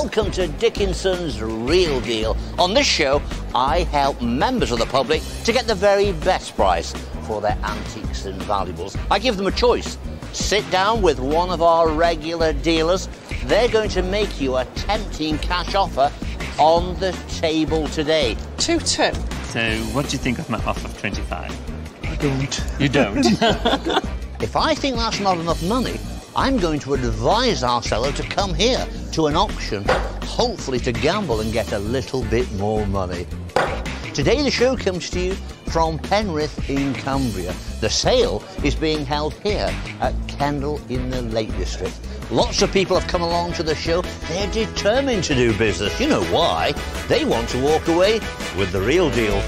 Hello, and welcome to Dickinson's Real Deal. On this show, I help members of the public to get the very best price for their antiques and valuables. I give them a choice. Sit down with one of our regular dealers. They're going to make you a tempting cash offer on the table today. Two two. So, what do you think of my offer of 25? I don't. You don't? If I think that's not enough money, I'm going to advise our seller to come here to an auction, hopefully to gamble and get a little bit more money. Today the show comes to you from Penrith in Cumbria. The sale is being held here at Kendal in the Lake District. Lots of people have come along to the show. They're determined to do business. You know why? They want to walk away with the real deal.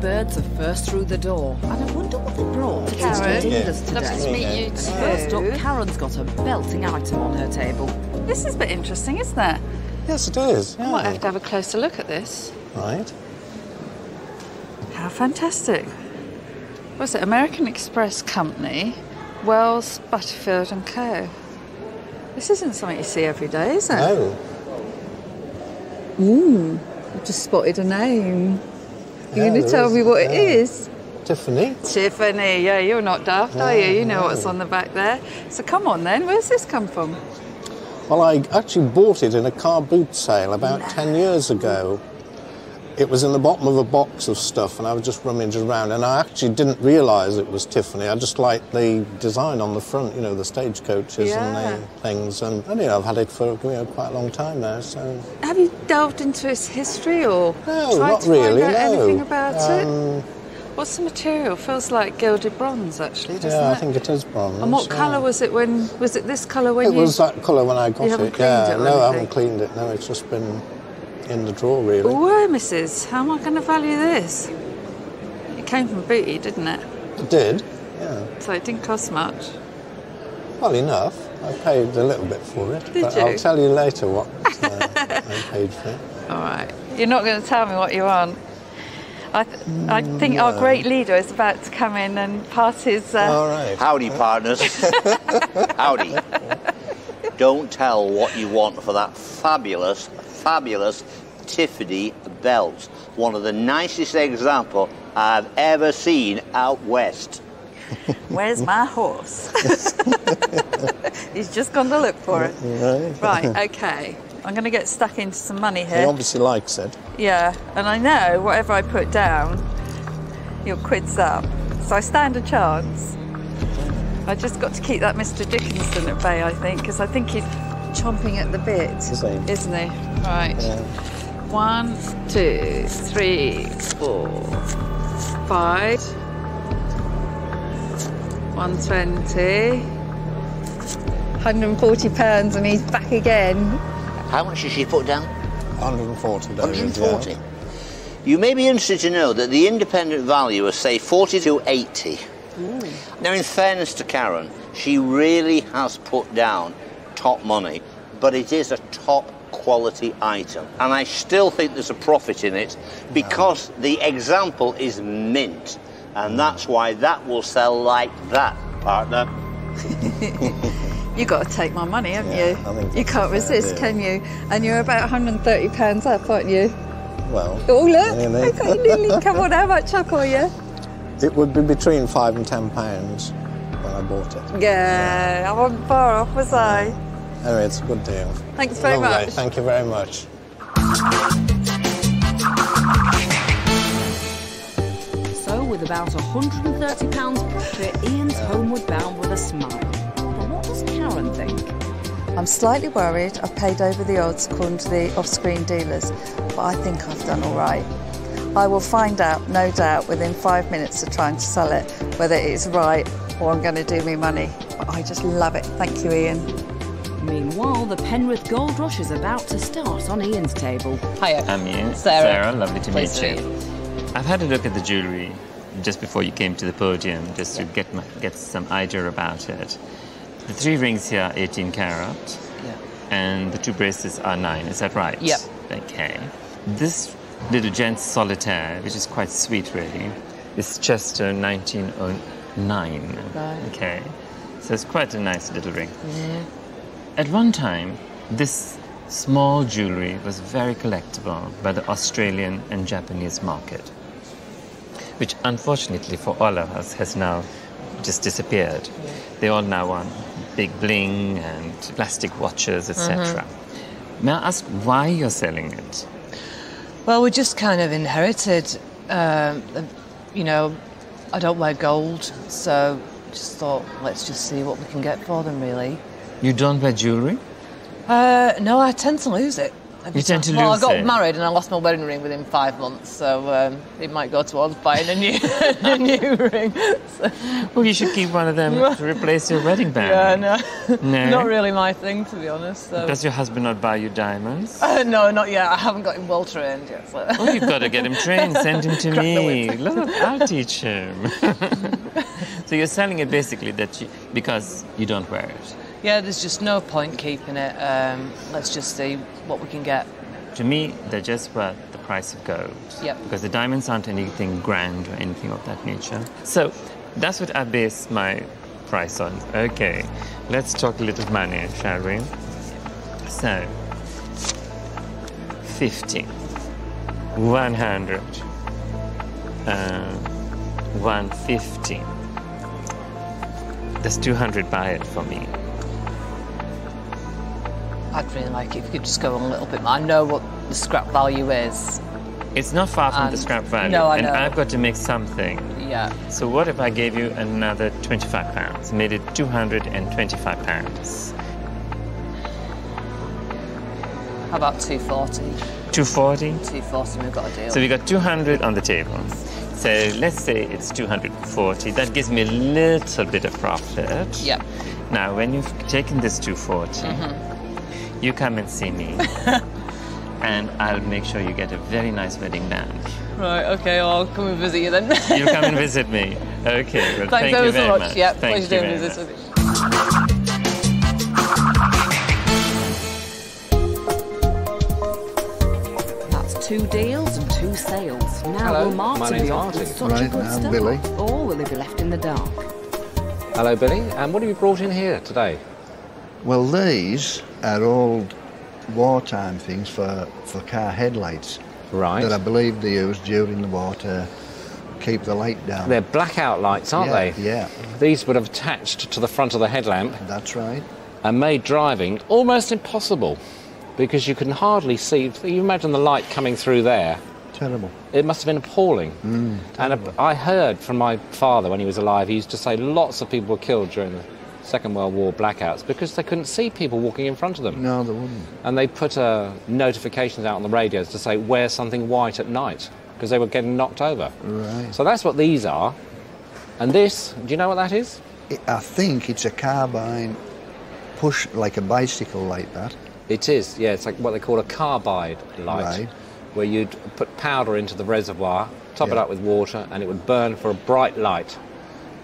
Birds are first through the door, and I wonder what they brought to Karen. Mr. Today. Lovely to meet you too. First too. up, Karen's got a belting item on her table. This is a bit interesting, isn't it? Yes, it is. I might have to have a closer look at this. Right. How fantastic. Was it American Express Company, Wells, Butterfield and Co. This isn't something you see every day, is it? No. I've just spotted a name. You're Yeah, going to tell is, me what it yeah. is? Tiffany. Tiffany, yeah, you're not daft, are you? You know no. what's on the back there. So come on then, where's this come from? Well, I actually bought it in a car boot sale about 10 years ago. It was in the bottom of a box of stuff, and I was just rummaging around, and I actually didn't realise it was Tiffany. I just liked the design on the front, you know, the stagecoaches Yeah. and the things. And, and, you know, I've had it for you know, quite a long time now, so. Have you delved into its history or No, tried not to really, find out no. anything about it? Um, What's the material? Feels like gilded bronze, actually, doesn't Yeah, it? I think it is bronze. And what yeah. colour was it when? Was it this colour when It you? was that colour when I got You haven't it. cleaned yeah, it no, I haven't cleaned it. No, it's just been in the drawer, really. Whoa, missus! How am I going to value this? It came from Booty, didn't it? It did. Yeah. So it didn't cost much. Well, enough. I paid a little bit for it, Did but you? I'll tell you later what uh, I paid for it. All right. You're not going to tell me what you want. I, th- I think our great leader is about to come in and pass his. Uh, All right. Howdy, partners. Howdy. Don't tell what you want for that fabulous, fabulous Tiffany belt. One of the nicest example I've ever seen out west. Where's my horse? He's just gone to look for it. Right. Right, okay. I'm going to get stuck into some money here. He obviously likes it. Yeah, and I know whatever I put down, your quid's up. So I stand a chance. I just got to keep that Mr. Dickinson at bay, I think, because I think he's chomping at the bit. Is he? Isn't he? Right. Yeah. One, two, three, four, five. 120. 140 pounds and he's back again. How much did she put down? 140 dollars. 140. You may be interested to know that the independent value valuers say 40 to 80. Now, in fairness to Karen, she really has put down top money, but it is a top quality item. And I still think there's a profit in it because the example is mint. And that's why that will sell like that, partner. You got to take my money, haven't Yeah, you? You can't resist, deal. can you? And you're about 130 pounds up, aren't you? Well, Oh look, got you nearly. Come on, how much up are you? it would be between five and ten pounds when I bought it. Yeah, I wasn't far off, was I? Anyway, it's a good deal. Thanks very Lovely. much. Thank you very much. So, with about £130 profit, Ian's homeward bound with a smile. But what does Karen think? I'm slightly worried. I've paid over the odds according to the off-screen dealers, but I think I've done all right. I will find out, no doubt, within five minutes of trying to sell it, whether it is right or I'm going to do me money. But I just love it. Thank you, Ian. Meanwhile, the Penrith Gold Rush is about to start on Ian's table. Hiya. I'm Ian. Sarah. lovely to Pleased meet to you. I've had a look at the jewellery just before you came to the podium, just to get my, get some idea about it. The three rings here are 18 carat, yeah. and the two bracelets are nine. Is that right? Yep. Okay. This little gent's solitaire, which is quite sweet, really, is Chester 1909. Right. Okay. So it's quite a nice little ring. At one time, this small jewelry was very collectible by the Australian and Japanese market, which unfortunately for all of us has now just disappeared. They all now want big bling and plastic watches, etc. May I ask why you're selling it? Well, we just kind of inherited, um, you know, I don't wear gold, so just thought let's just see what we can get for them, really. You don't wear jewelry? Uh, no, I tend to lose it. You tend to well, lose I got it? married and I lost my wedding ring within five months, so um, it might go towards buying a new, a new ring. So, Well, you should keep one of them to replace your wedding band. yeah, no, No? not really my thing, to be honest. So. Does your husband not buy you diamonds? Uh, no, not yet. I haven't got him well trained yet. So. Oh, you've got to get him trained. Send him to me. Look, I'll teach him. so you're selling it basically that you, because you don't wear it. Yeah, there's just no point keeping it. Um, let's just see what we can get. To me, they're just worth the price of gold. Yep. Because the diamonds aren't anything grand or anything of that nature. So that's what I base my price on. Okay, let's talk a little money, shall we? So, 50, 100, uh, 150. There's 200 buy it for me. I'd really like it if you could just go on a little bit more. I know what the scrap value is. It's not far from the scrap value. no, I and know. I've got to make something. Yeah. So what if I gave you another 25 pounds, made it 225 pounds? How about 240? 240? 240, we've got a deal. So we've got 200 on the table. So let's say it's 240. That gives me a little bit of profit. Yep. Now, when you've taken this 240, Mm-hmm. You come and see me. and I'll make sure you get a very nice wedding band. Right, okay, I'll come and visit you then. You come and visit me. Okay, well, Thanks thank ever you so very much. much. Yeah, thank pleasure you doing very this much. with you. That's two deals and two sales. Now Hello, will Martin be off with Martin. such a good I'm start? Billy. Or will he be left in the dark? Hello, Billy. And what have you brought in here today? Well, these are old wartime things for, for car headlights Right. that I believe they used during the war to keep the light down. They're blackout lights, aren't yeah, they? Yeah, These would have attached to the front of the headlamp that's right. and made driving almost impossible because you can hardly see. You imagine the light coming through there. Terrible. It must have been appalling. and uh, I heard from my father when he was alive, he used to say lots of people were killed during the Second World War blackouts because they couldn't see people walking in front of them. No, they wouldn't. And they put uh, notifications out on the radios to say, wear something white at night because they were getting knocked over. Right. So that's what these are. And this, do you know what that is? It, I think it's a carbine push, like a bicycle like that. It is, yeah, it's like what they call a carbide light, Right. where you'd put powder into the reservoir, top it up with water, and it would burn for a bright light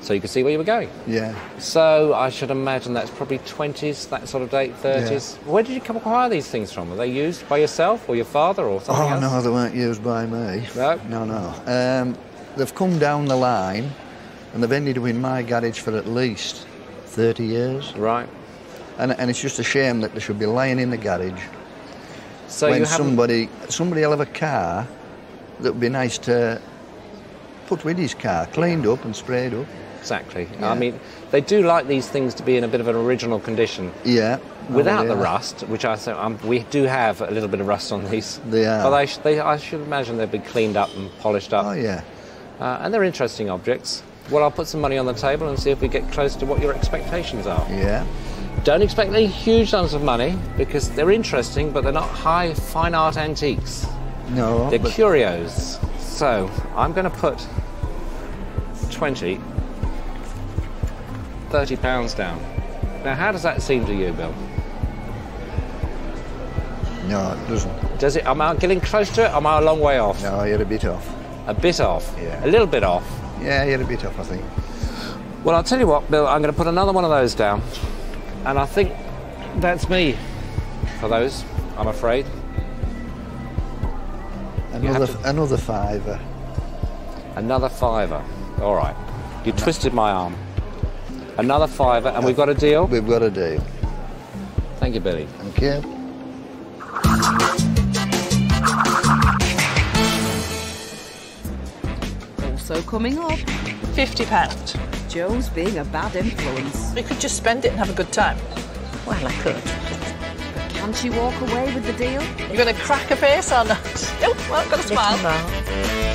so you could see where you were going. Yeah. So I should imagine that's probably 20s, that sort of date, 30s. Where did you come acquire these things from? Were they used by yourself or your father or something Oh else? no, they weren't used by me. No? No, no. Um, they've come down the line, and they've ended up in my garage for at least 30 years. Right. And, and it's just a shame that they should be lying in the garage So when somebody somebody will have a car that would be nice to put with his car, cleaned up and sprayed up. Exactly. Yeah. I mean, they do like these things to be in a bit of an original condition. Yeah. Without Oh, the rust, which I say, um, we do have a little bit of rust on these. They are. But they, sh- they, I should imagine they'd be cleaned up and polished up. Oh yeah. Uh, and they're interesting objects. Well, I'll put some money on the table and see if we get close to what your expectations are. Yeah. Don't expect any huge sums of money because they're interesting, but they're not high fine art antiques. No. They're but curios. So I'm going to put 20, 30 pounds down. Now, how does that seem to you, Bill? no, it doesn't. Does it? Am I getting close to it? Am I a long way off? No, you're a bit off. A bit off. Yeah. A little bit off. Yeah, you're a bit off, I think. Well, I'll tell you what, Bill. I'm going to put another one of those down, and I think that's me for those. I'm afraid. Another to- another fiver. Another fiver. All right. You twisted my arm. Another fiver, and we've got a deal. We've got a deal. Thank you, Billy. Thank you. Also coming up, £50. Joe's being a bad influence. We could just spend it and have a good time. Well, I could. But can she walk away with the deal? You're going to crack a face or not? Oh, well, I've got a Little smile.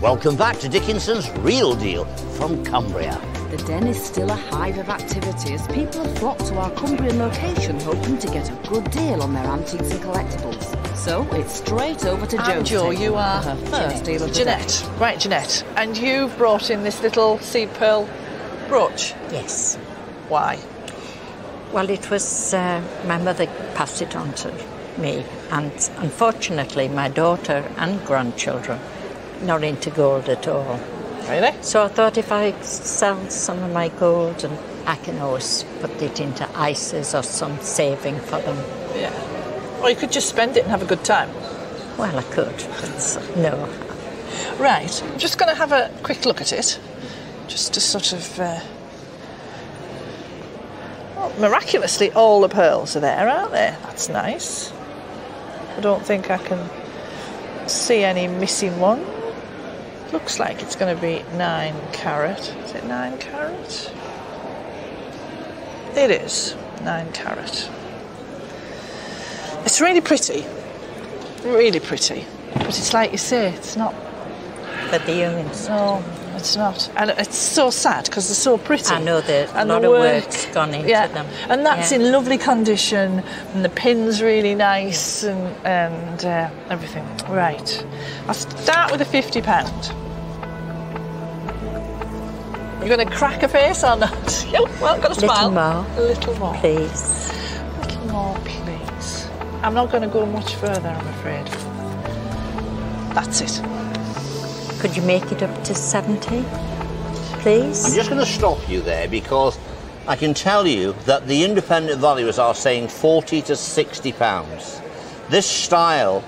Welcome back to Dickinson's Real Deal from Cumbria. The den is still a hive of activity as people have flocked to our Cumbrian location hoping to get a good deal on their antiques and collectibles. So it's straight over to And Joe's Joe, you are her first deal of the. Jeanette. Right, Jeanette. And you've brought in this little seed pearl brooch. Yes. Why? Well, it was uh, my mother passed it on to me, and unfortunately, my daughter and grandchildren not into gold at all. Really? So I thought if I sell some of my gold, and I can always put it into ISAs or some saving for them. Yeah. Or you could just spend it and have a good time. Well, I could, but no. Right. I'm just going to have a quick look at it. Just to sort of. Uh... Well, miraculously, all the pearls are there, aren't they? That's nice. I don't think I can see any missing one. Looks like it's going to be 9 carat. Is it 9 carat? It is 9 carat. It's really pretty. Really pretty. But it's like you say, it's not. But the earrings. No, it's not. And it's so sad because they're so pretty. I know that a lot the work, of work gone into yeah. them. And that's yeah. in lovely condition, and the pin's really nice, and, and uh, everything. Right. I'll start with a £50. You're going to crack a face or not? oh, well, I've got a smile. Little more. A little more. Please. A little more, please. I'm not going to go much further, I'm afraid. That's it. Could you make it up to 70, please? I'm just going to stop you there because I can tell you that the independent valuers are saying 40 to 60 pounds. This style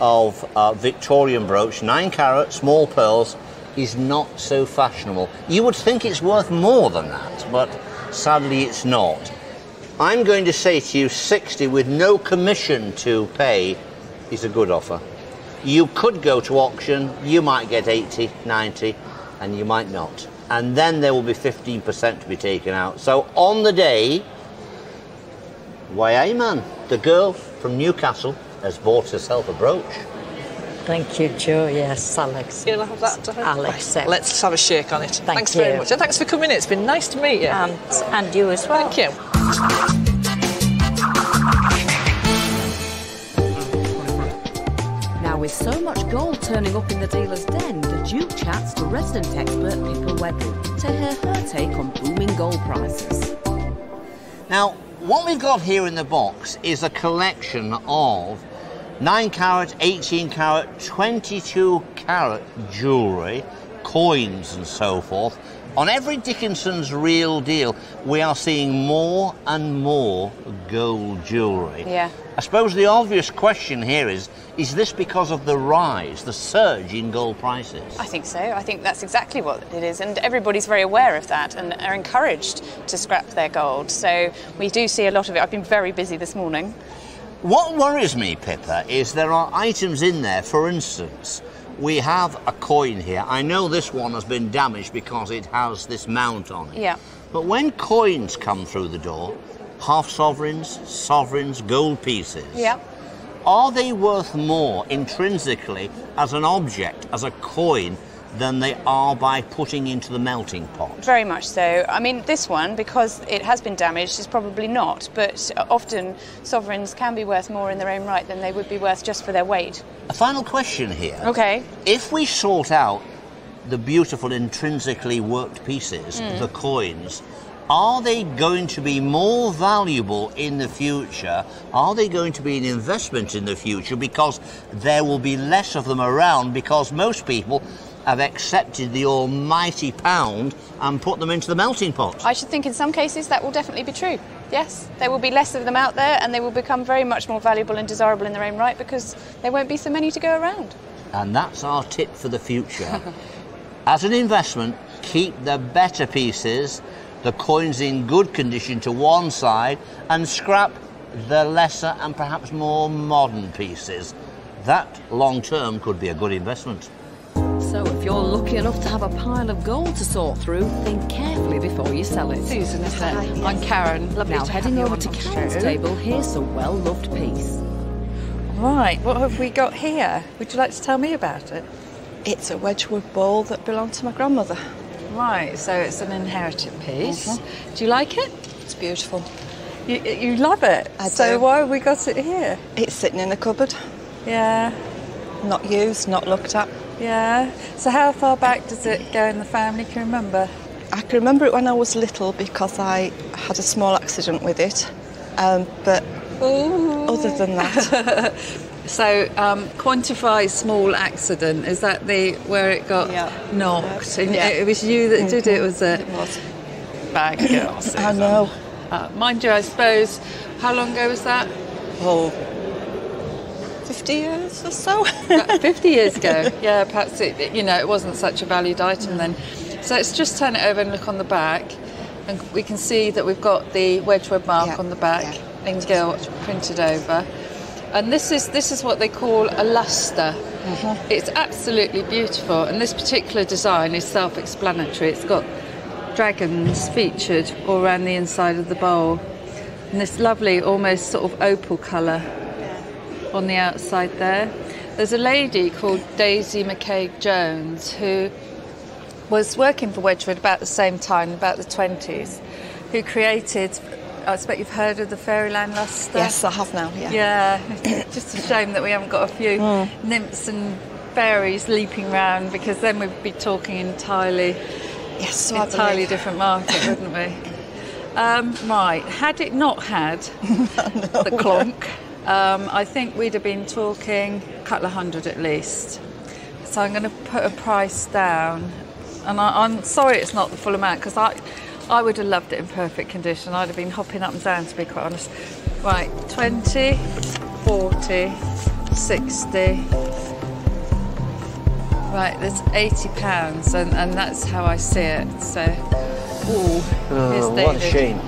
of uh, Victorian brooch, nine carat, small pearls, is not so fashionable. You would think it's worth more than that, but sadly it's not. I'm going to say to you 60 with no commission to pay is a good offer. You could go to auction, you might get 80, 90, and you might not. And then there will be 15% to be taken out. So on the day, why, man, the girl from Newcastle has bought herself a brooch. Thank you, Joe. Yes, I'll. You'll have that to her? I'll Right, accept. Let's have a shake on it. Thank thanks very much. And thanks for coming in. It's been nice to meet you. And, and you as well. Thank you. Now, with so much gold turning up in the dealer's den, the Duke chats to resident expert Pippa Weddle to hear her take on booming gold prices. Now, what we've got here in the box is a collection of 9 carat, 18 carat, 22 carat jewellery, coins, and so forth. On every Dickinson's real deal, we are seeing more and more gold jewellery. Yeah. I suppose the obvious question here is is this because of the rise, the surge in gold prices? I think so. I think that's exactly what it is, and everybody's very aware of that and are encouraged to scrap their gold. So we do see a lot of it. I've been very busy this morning. What worries me, Pippa, is there are items in there, for instance, we have a coin here. I know this one has been damaged because it has this mount on it. Yeah. But when coins come through the door, half sovereigns, sovereigns, gold pieces, Yeah. are they worth more intrinsically as an object, as a coin, than they are by putting into the melting pot? Very much so. I mean, this one, because it has been damaged, is probably not. But often sovereigns can be worth more in their own right than they would be worth just for their weight. A final question here. Okay. If we sort out the beautiful intrinsically worked pieces, Mm. the coins, are they going to be more valuable in the future? Are they going to be an investment in the future because there will be less of them around because most people have accepted the almighty pound and put them into the melting pot? I should think in some cases that will definitely be true. Yes, there will be less of them out there and they will become very much more valuable and desirable in their own right because there won't be so many to go around. And that's our tip for the future. As an investment, keep the better pieces, the coins in good condition to one side, and scrap the lesser and perhaps more modern pieces. That long term could be a good investment. So if you're lucky enough to have a pile of gold to sort through, think carefully before you sell it. Susan, isn't it? I'm Karen. Lovely now to heading have you over on to Karen's show. table, here's a well-loved piece. Right, what have we got here? Would you like to tell me about it? It's a Wedgwood bowl that belonged to my grandmother. Right, so it's an inherited piece. Mhm. Do you like it? It's beautiful. You, you love it. I so do. why have we got it here? It's sitting in the cupboard. Yeah. Not used, not looked at. Yeah. So how far back does it go in the family? Can you remember? I can remember it when I was little because I had a small accident with it. Um, but other than that, So um, quantify small accident. Is that the where it got knocked? And Yeah. it was you that did it, was it? It was. Bag girl. I know. Uh, mind you, I suppose. How long ago was that? Oh, 50 years or so. 50 years ago. Yeah, perhaps it, you know, it wasn't such a valued item then. So let's just turn it over and look on the back. And we can see that we've got the Wedgwood mark on the back in gilt printed over. And this is this is what they call a luster. Mm-hmm. It's absolutely beautiful, and this particular design is self-explanatory. It's got dragons featured all around the inside of the bowl, and this lovely, almost sort of opal colour on the outside there. There's a lady called Daisy Makeig-Jones who was working for Wedgwood about the same time, about the 20s, who created, I expect you've heard of the Fairyland Luster? yes, I have now, yeah. Yeah, it's just a shame that we haven't got a few nymphs and fairies leaping round because then we'd be talking entirely, Yes, so entirely different market, wouldn't we? Um, right, had it not had the clonk, um, I think we'd have been talking a couple of hundred at least. So I'm going to put a price down, and I, I'm sorry it's not the full amount because I, I would have loved it in perfect condition. I'd have been hopping up and down to be quite honest. Right, 20, 40, 60. Right, there's 80 pounds, and, and that's how I see it. So, ooh, here's Oh, what a shame.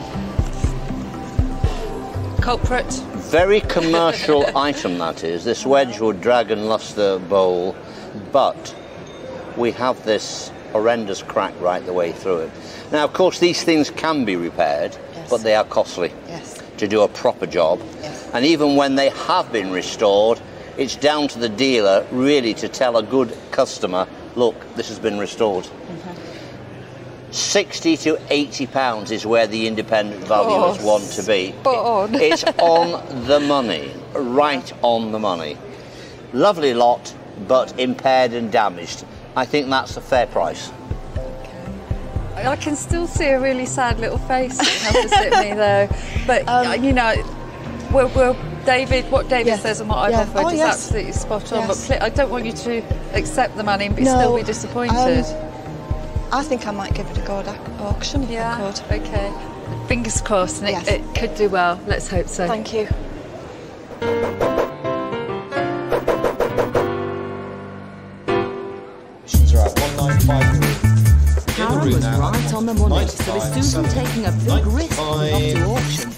Culprit. Very commercial item that is, this Wedgwood Dragon Luster Bowl, but we have this horrendous crack right the way through it. Now, of course, these things can be repaired, but they are costly Yes. to do a proper job. And even when they have been restored, it's down to the dealer really to tell a good customer, look, this has been restored. Mm-hmm. 60 to 80 pounds is where the independent valuers Oh, want to be. spot on. it's on the money, right on the money. Lovely lot, but impaired and damaged. I think that's a fair price. Okay. I can still see a really sad little face sitting opposite me, though. But uh, you know, we'll, we'll, David, what David says and what I've Yeah. offered Oh, is yes. absolutely spot on. Yes. But I don't want you to accept the money and be, No, still be disappointed. um, I think I might give it a go at auction if yeah. I could. Okay. Fingers crossed, and Yes. it, it could do well. Let's hope so. Thank you. Questions are at 1953. Karen was right on the money, so is Susan taking a big risk going off to auction?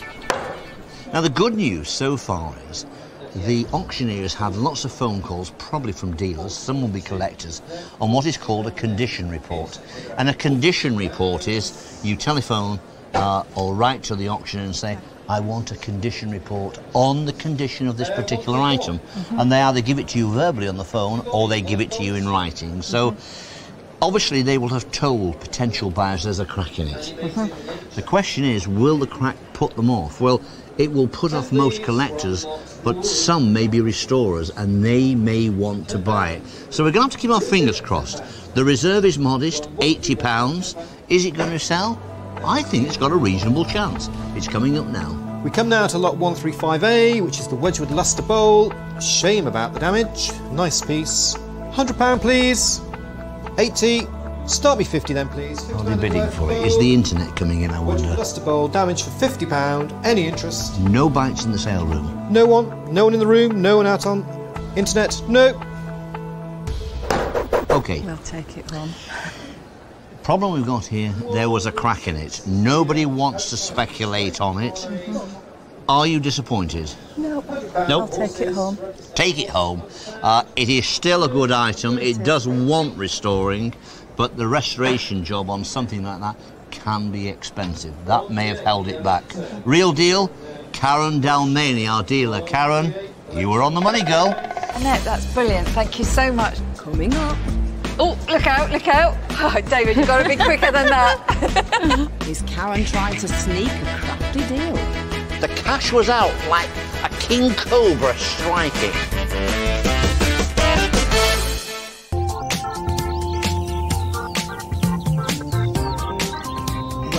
Now, the good news so far is the auctioneers had lots of phone calls, probably from dealers, some will be collectors, on what is called a condition report. And a condition report is you telephone uh, or write to the auctioneer and say, I want a condition report on the condition of this particular item. Mm-hmm. And they either give it to you verbally on the phone or they give it to you in writing. So mm-hmm. obviously they will have told potential buyers there's a crack in it. Mm-hmm. The question is, will the crack put them off? Well, it will put off most collectors, but some may be restorers and they may want to buy it. So we're going to have to keep our fingers crossed. The reserve is modest, £80. Is it going to sell? I think it's got a reasonable chance. It's coming up now. We come now to lot 135A, which is the Wedgwood Luster Bowl. Shame about the damage. Nice piece. £100 please. 80. Start me 50 then please. Are they bidding for it? Is the internet coming in, I Wedgwood wonder? Luster Bowl damage for £50. Any interest? No bites in the sale room. No one? No one in the room? No one out on internet? No. Okay. We'll take it home. Problem we've got here, there was a crack in it. Nobody wants to speculate on it. Are you disappointed? No. Nope. I'll take it home. Take it home. Uh, it is still a good item. It does want restoring, but the restoration job on something like that can be expensive. That may have held it back. Real deal, Karen Dalmany, our dealer. Karen, you were on the money, girl. Annette, that's brilliant. Thank you so much. Coming up. Oh, look out, look out. Oh, David, you've got to be quicker than that. Is Karen trying to sneak a crafty deal? The cash was out like a king cobra striking.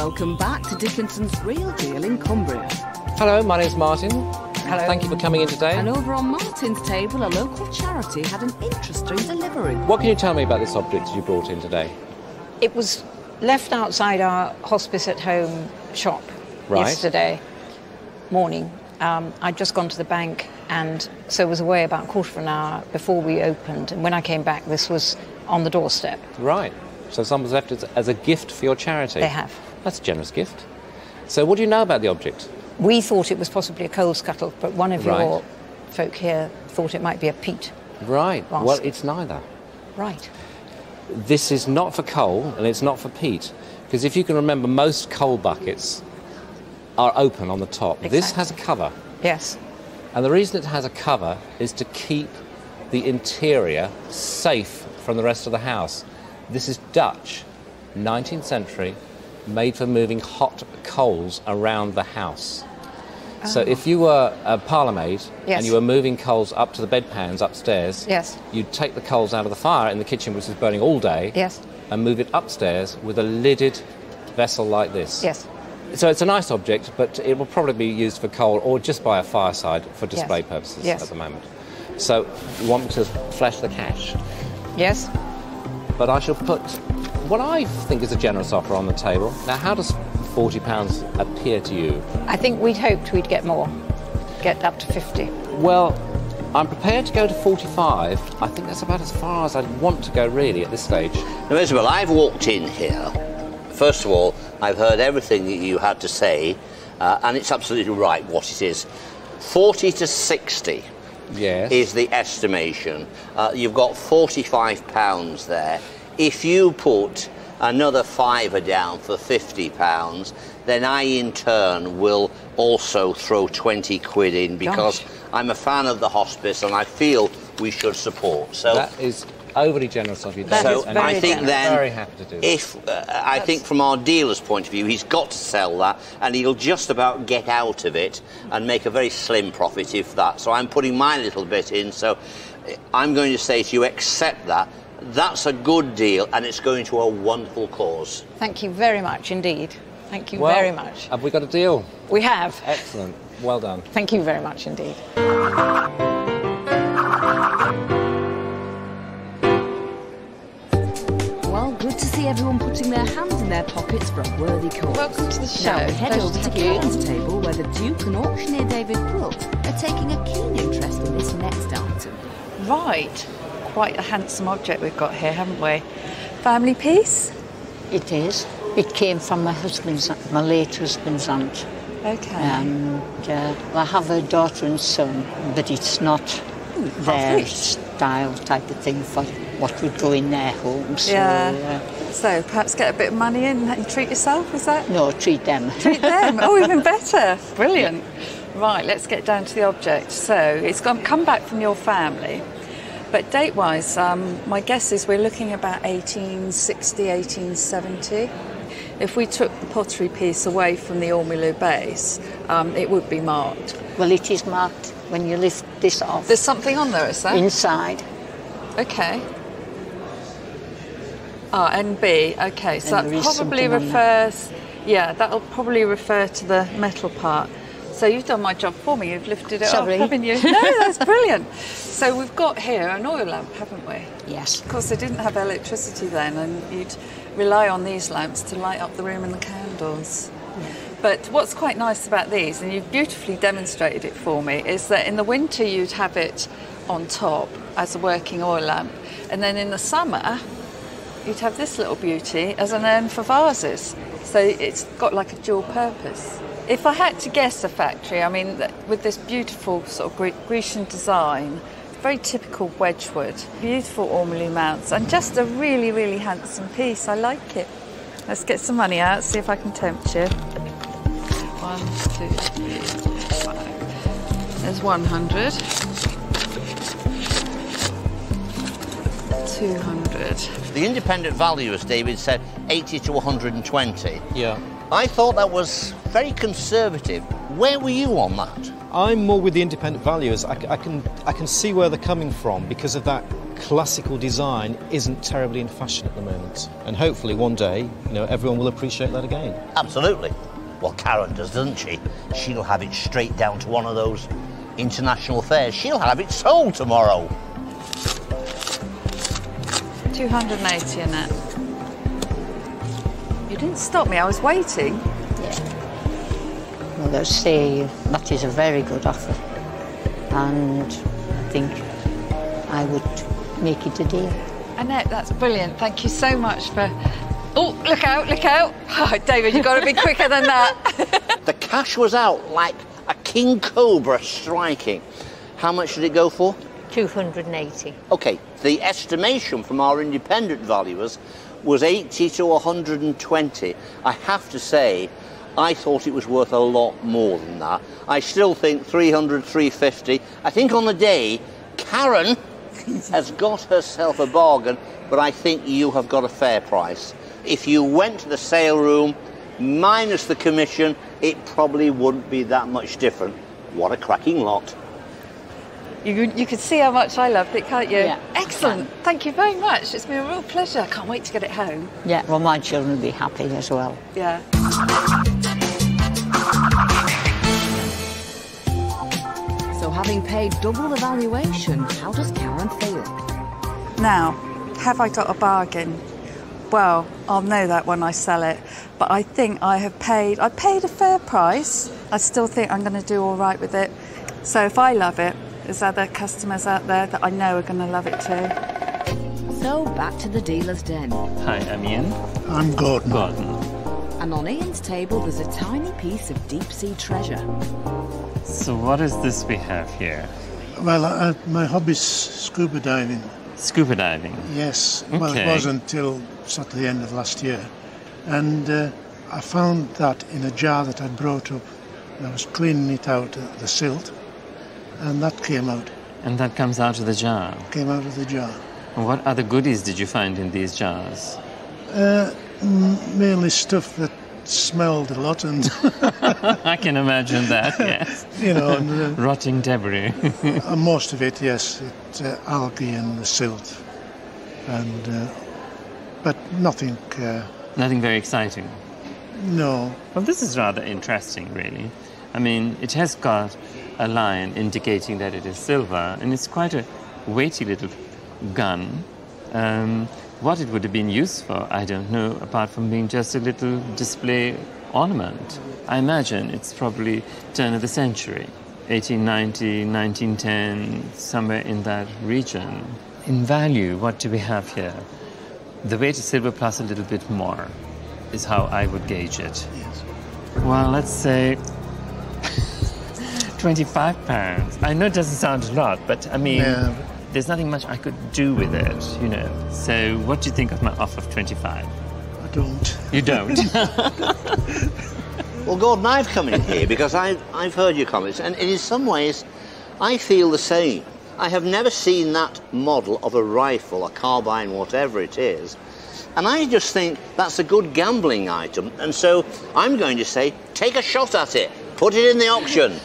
Welcome back to Dickinson's Real Deal in Cumbria. Hello, my name's Martin. Hello. Thank you for coming in today. And over on Martin's table, a local charity had an interesting delivery. What can you tell me about this object you brought in today? It was left outside our hospice at home shop Right. yesterday morning. Um, I'd just gone to the bank and so was away about a quarter of an hour before we opened. And when I came back, this was on the doorstep. Right. So someone's left it as a gift for your charity. They have. That's a generous gift. So what do you know about the object? We thought it was possibly a coal scuttle, but one of Right. your folk here thought it might be a peat. Right. Rascal. Well, it's neither. Right. This is not for coal and it's not for peat. Because if you can remember, most coal buckets are open on the top. This has a cover. Yes. And the reason it has a cover is to keep the interior safe from the rest of the house. This is Dutch, 19th century, made for moving hot coals around the house. So Oh. if you were a parlourmaid Yes. and you were moving coals up to the bedpans upstairs, Yes. you'd take the coals out of the fire in the kitchen, which is burning all day, Yes. and move it upstairs with a lidded vessel like this. Yes. So it's a nice object, but it will probably be used for coal or just by a fireside for display Yes. purposes Yes. at the moment. So you want me to flash the cash, Yes. but I shall put what I think is a generous offer on the table. Now, how does £40 appear to you? I think we'd hoped we'd get more, get up to 50. Well, I'm prepared to go to 45. I think that's about as far as I'd want to go really at this stage. Now, Isabel, I've walked in here. First of all, I've heard everything that you had to say, uh, and it's absolutely right what it is. 40 to 60 Yes. is the estimation. Uh, you've got 45 pounds there. If you put another fiver down for 50 pounds, then I in turn will also throw 20 quid in because Gosh. I'm a fan of the hospice and I feel we should support. So that is overly generous of you, so David, and I think I'm then, very happy to do that. if uh, I think from our dealer's point of view, he's got to sell that, and he'll just about get out of it and make a very slim profit if that. So I'm putting my little bit in. So uh, I'm going to say to you, accept that. That's a good deal, and it's going to a wonderful cause. Thank you very much indeed. Thank you Well, very much. Have we got a deal? We have. Excellent. Well done. Thank you very much indeed. Well, good to see everyone putting their hands in their pockets for a worthy cause. Welcome to the show. Now we head Pleasure over to to. Karen's table where the Duke and auctioneer David Brooks are taking a keen interest in this next item. Right. Quite a handsome object we've got here, haven't we? Family piece? It is. It came from my husband's, my late husband's aunt. Okay. And uh, I have a daughter and son, but it's not their lovely. style type of thing for what would go in their home. So, yeah. so perhaps get a bit of money in and treat yourself, is that? uh, no, treat them. Treat them. oh, even better. Brilliant. Right, let's get down to the object. So it's gone, come back from your family. But date wise, um, my guess is we're looking about 1860, 1870. If we took the pottery piece away from the Ormolu base, um, it would be marked. Well, it is marked when you lift this off. There's something on there, is there? Inside. Okay. Ah, NB. Okay, so And there probably something on there. refers. Yeah, that'll probably refer to the metal part. So you've done my job for me. You've lifted it Sorry. up, haven't you? No, that's brilliant. So we've got here an oil lamp, haven't we? Yes. Of course, they didn't have electricity then, and you'd rely on these lamps to light up the room and the candles. But what's quite nice about these, and you've beautifully demonstrated it for me, is that in the winter you'd have it on top as a working oil lamp. And then in the summer, you'd have this little beauty as an urn for vases. So it's got like a dual purpose. If I had to guess a factory, I mean, with this beautiful sort of Gre- Grecian design, very typical Wedgwood, beautiful ormolu mounts, and just a really, really handsome piece. I like it. Let's get some money out, see if I can tempt you. One, two, three, four, five. There's 100. 200. The independent value, as David said, 80 to 120. Yeah. I thought that was very conservative. Where were you on that? I'm more with the independent valuers. I, c- I can I can see where they're coming from because of that classical design isn't terribly in fashion at the moment, and hopefully one day, you know, everyone will appreciate that again. Absolutely. Well, Karen does, doesn't she? She'll have it straight down to one of those international fairs. She'll have it sold tomorrow. 280 in it. You didn't stop me, I was waiting. Well, let's say that is a very good offer. And I think I would make it a deal. Annette, that's brilliant. Thank you so much for. Oh, look out, look out. Oh, David, you've got to be quicker than that. The cash was out like a king cobra striking. How much did it go for? 280. Okay, the estimation from our independent valuers was 80 to 120. I have to say, I thought it was worth a lot more than that. I still think 300, 350. I think on the day, Karen has got herself a bargain, but I think you have got a fair price. If you went to the sale room, minus the commission, it probably wouldn't be that much different. What a cracking lot. You, you could see how much I loved it, can't you? Yeah. Excellent. Thank you very much. It's been a real pleasure. I can't wait to get it home. Yeah, well, my children will be happy as well. Yeah. Having paid double the valuation, how does Karen feel? Now, have I got a bargain? Well, I'll know that when I sell it. But I think I have paid, I paid a fair price. I still think I'm going to do all right with it. So if I love it, there's other customers out there that I know are going to love it too. So back to the dealer's den. Hi, I'm Ian. I'm Gordon. Gordon. And on Ian's table, there's a tiny piece of deep sea treasure. So what is this we have here? Well, I, my hobby's scuba diving. Scuba diving. Yes. Okay. Well, it was until sort of the end of last year. And uh, I found that in a jar that I brought up. I was cleaning it out, uh, the silt, and that came out. And that comes out of the jar. Came out of the jar. And what other goodies did you find in these jars? Uh, m- mainly stuff that smelled a lot and, I can imagine that, yes. you know, and, uh, Rotting debris. and most of it, yes, it, uh, algae and the silt. And, uh, but nothing, uh, Nothing very exciting. no. Well, this is rather interesting, really. I mean, it has got a line indicating that it is silver, and it's quite a weighty little gun. Um, what it would have been used for, I don't know, apart from being just a little display ornament. I imagine it's probably turn of the century, 1890, 1910, somewhere in that region. In value, what do we have here? The weight is silver plus a little bit more, is how I would gauge it. Yes. Well, let's say 25 pounds. I know it doesn't sound a lot, but I mean, Yeah. There's nothing much I could do with it, you know. So, what do you think of my offer of 25? I don't. You don't? Well, Gordon, I've come in here because I, I've heard your comments, and in some ways, I feel the same. I have never seen that model of a rifle, a carbine, whatever it is, and I just think that's a good gambling item, and so I'm going to say, take a shot at it, put it in the auction.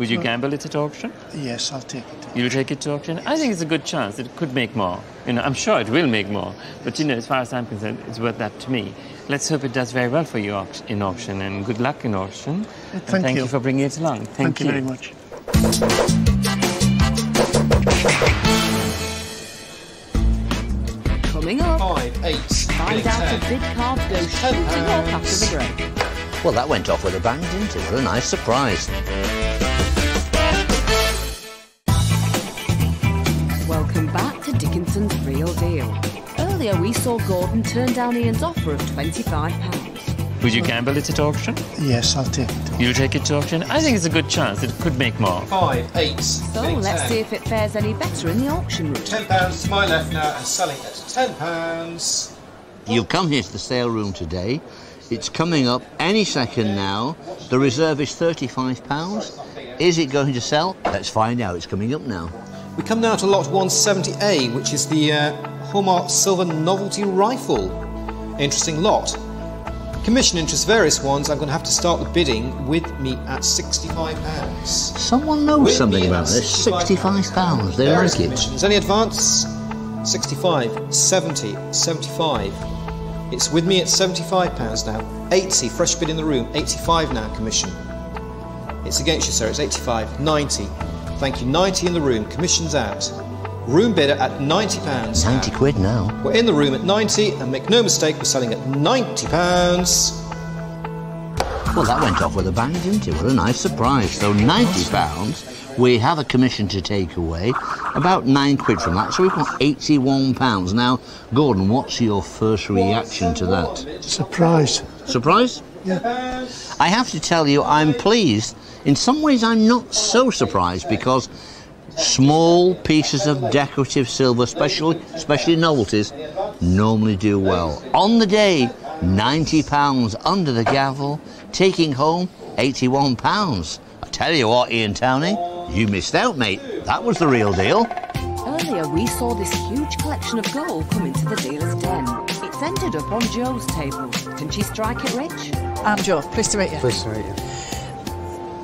Would you gamble it at auction? Yes, I'll take it. You'll take it to auction? I think it's a good chance. It could make more. You know, I'm sure it will make more. But you know, as far as I'm concerned, it's worth that to me. Let's hope it does very well for you in auction, and good luck in auction. And thank thank you. you for bringing it along. Thank, Thank you very much. Coming up, Five, eight, find out if bid cards go shooting off after the break. Well, that went off with a bang, didn't it? What a nice surprise. Deal. Earlier we saw Gordon turn down Ian's offer of £25. Would you gamble it at auction? Yes, I'll take it. You'll take it to auction? I think it's a good chance. It could make more. Five, eight. So let's see if it fares any better in the auction room. Ten pounds to my left now and selling at ten pounds. You've come here to the sale room today. It's coming up any second now. The reserve is £35. Is it going to sell? Let's find out. It's coming up now. We come now to lot 170A, which is the uh, Hallmark Silver Novelty Rifle. Interesting lot. Commission interest, various ones. I'm going to have to start the bidding with me at £65. Someone knows With something me about this. £65. They Various like it. Any advance? 65, 70, 75. It's with me at £75 now. 80, fresh bid in the room. 85 now, commission. It's against you, sir. It's 85. 90. Thank you. 90 in the room. Commission's out. Room bidder at £90. 90 quid now. We're in the room at 90, and make no mistake, we're selling at £90. Well, that went off with a bang, didn't it? What a nice surprise. So, £90. We have a commission to take away. About nine quid from that. So, we've got £81. Now, Gordon, what's your first reaction to that? Surprise. Surprise? Yeah. I have to tell you, I'm pleased. In some ways, I'm not so surprised because small pieces of decorative silver, especially, especially novelties, normally do well. On the day, £90 under the gavel, taking home £81. I tell you what, Ian Towney, you missed out, mate. That was the real deal. Earlier we saw this huge collection of gold come into the dealer's den. It's ended up on Joe's table. Can she strike it rich? I'm Joe. Pleased to meet you. Pleased to meet you.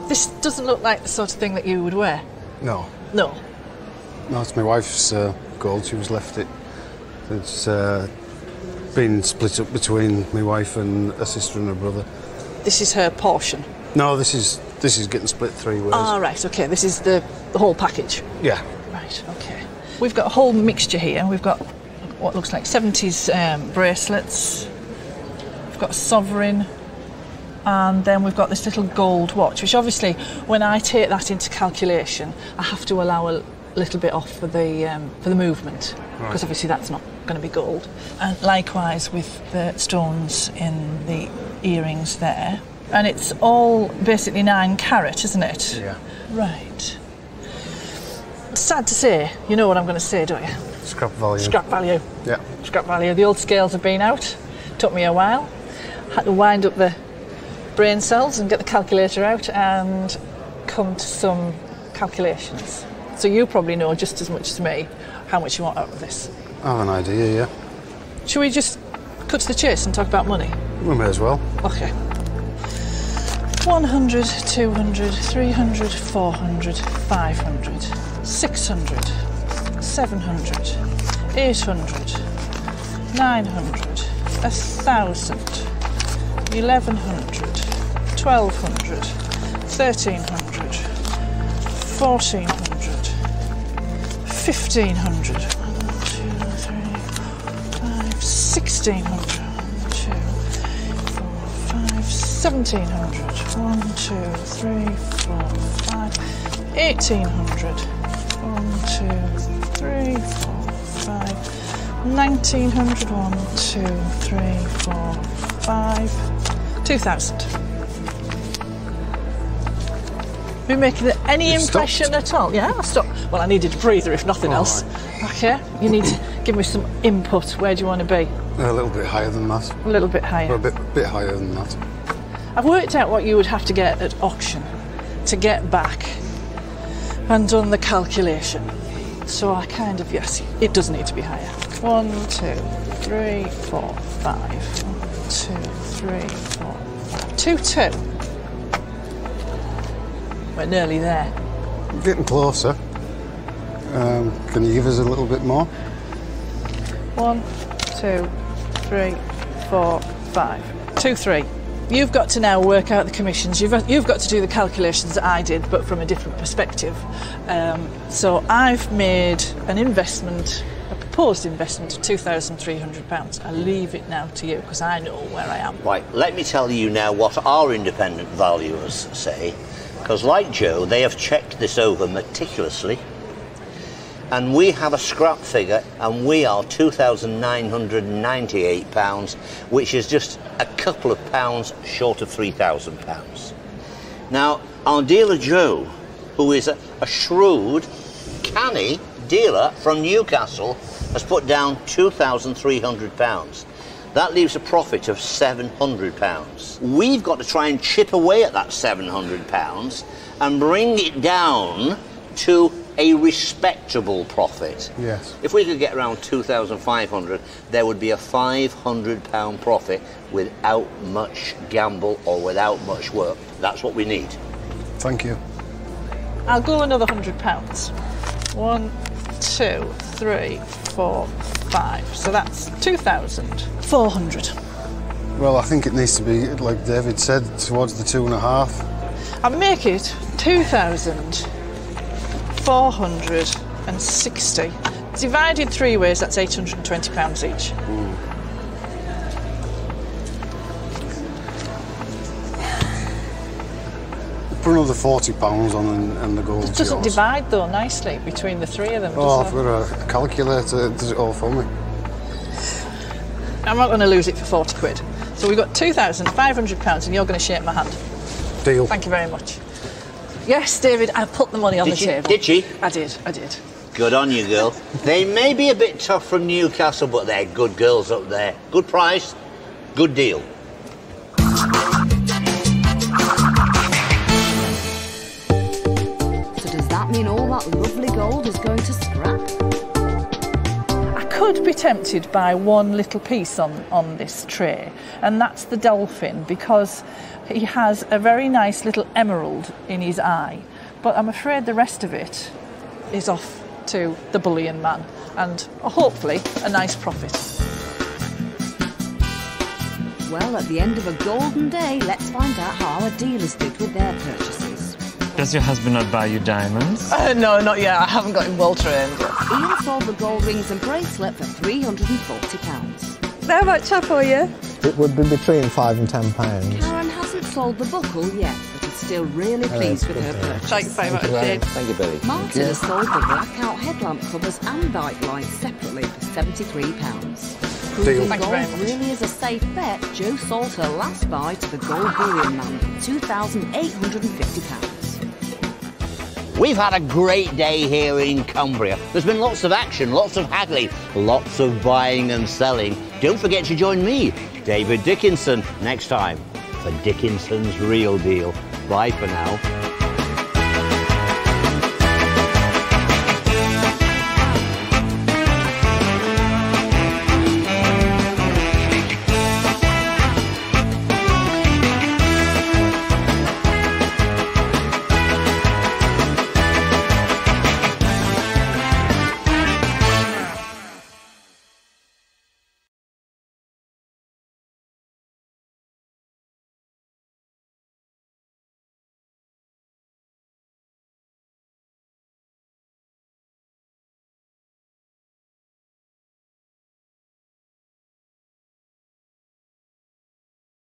This doesn't look like the sort of thing that you would wear. No, No. no, it's my wife's uh, gold. She was left it. It's uh, been split up between my wife and a sister and a brother. This is her portion. No, this is this is getting split three ways. Ah, right. Okay. This is the, the whole package. yeah. Right. Okay. We've got a whole mixture here. We've got what looks like 70s um, bracelets. We've got a sovereign. And then we've got this little gold watch, which obviously, when I take that into calculation, I have to allow a little bit off for the um, for the movement, Right. because obviously that's not going to be gold. And likewise with the stones in the earrings there, and it's all basically nine carat, isn't it? Yeah. Right. Sad to say, you know what I'm going to say, don't you? Scrap value. Scrap value. Yeah. Scrap value. The old scales have been out. Took me a while. Had to wind up the brain cells and get the calculator out and come to some calculations. So you probably know just as much as me how much you want out of this. I have an idea. Yeah. Should we just cut to the chase and talk about money? We may as well. Okay. 100, 200, 300, 400, 500, 600, 700, 800, 900, 1000, 1100, 1200, 1300, 1400, 1500, 1600, 1700, 1, 2, 3, 4, 5, 1800, 1, 2, 3, 4, 5, 1900, 1, 2, 3, 4, 5, 2000. Been making any impression at all? Yeah, I stopped. Well, I needed a breather if nothing All else. Okay, you need to give me some input. Where do you want to be? A little bit higher than that. A little bit higher. Or a bit bit higher than that. I've worked out what you would have to get at auction to get back and done the calculation. So I kind of, yes, it does need to be higher. One, two, three, four, five. One, two, three, four, five. Two, two. We're nearly there. Getting closer. Um, can you give us a little bit more? One, two, three, four, five. Two, three. You've got to now work out the commissions. You've, you've got to do the calculations that I did, but from a different perspective. Um, so I've made an investment, a proposed investment of £2,300. I leave it now to you because I know where I am. Right, let me tell you now what our independent valuers say, because like Joe, they have checked this over meticulously. and we have a scrap figure and we are £2,998, which is just a couple of pounds short of £3,000. Now, our dealer Joe, who is a, a shrewd, canny dealer from Newcastle, has put down £2,300. That leaves a profit of £700. We've got to try and chip away at that £700 and bring it down to a respectable profit. Yes. If we could get around 2,500, there would be a 500 pound profit without much gamble or without much work. That's what we need. Thank you. I'll go another hundred pounds. One, two, three, four, five. So that's two thousand four hundred. Well, I think it needs to be, like David said, towards the two and a half. I make it two thousand four hundred and sixty. Divided three ways, that's eight hundred and Put another forty pounds on and, and the gold. It doesn't yours. divide though nicely between the three of them. Oh, does I've got a calculator. It does it all for me. I'm not going to lose it for 40 quid. So we've got £2,500 and you're going to shake my hand. Deal. Thank you very much. Yes, David, I put the money on Did the you- table. did she? I did, I did. Good on you, girl. they may be a bit tough from Newcastle, but they're good girls up there. Good price, good deal. Is going to scrap? I could be tempted by one little piece on, on this tray, and that's the dolphin because he has a very nice little emerald in his eye. But I'm afraid the rest of it is off to the bullion man, and hopefully a nice profit. Well, at the end of a golden day, let's find out how our dealers did with their purchases. Does your husband not buy you diamonds? Uh, no, not yet. I haven't got him well trained. Ian sold the gold rings and bracelet for £340. How much for you? It would be between five and ten pounds. Karen hasn't sold the buckle yet, but is still really pleased with her to hear. purchase. Thanks very much, Thank you, Thank you, Billy. Martin has sold the blackout headlamp covers and bike lights separately for £73. Proving Thank gold really is a safe bet, Joe sold her last buy to the gold bullion man for £2,850. We've had a great day here in Cumbria. There's been lots of action, lots of haggling, lots of buying and selling. Don't forget to join me, David Dickinson, next time for Dickinson's Real Deal. Bye for now.